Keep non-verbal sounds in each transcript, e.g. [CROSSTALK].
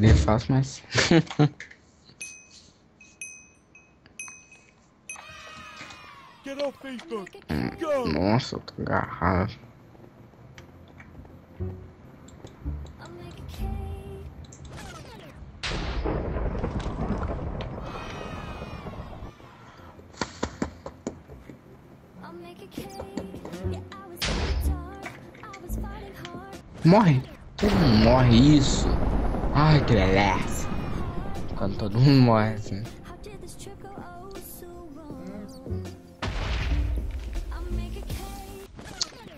dele fácil, mas. [LAUGHS] Nossa, eu tô agarrado. Morre! Mundo morre isso! Ai que beleza! Quando todo mundo morre assim.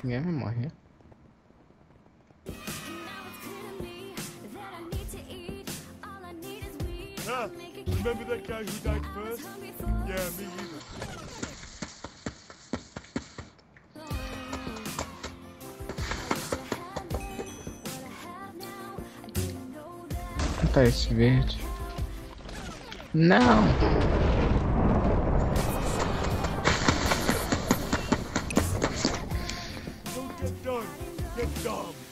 Ninguém vai morrer. Ah, that guy who died first? Yeah, me Tá esse verde. Não! Don't get done. Get.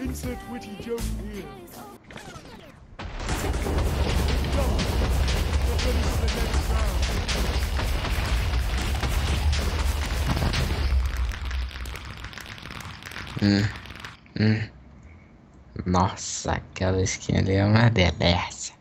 Insert witty joke here. Hum. Hum. Nossa, aquela skin ali é uma delícia.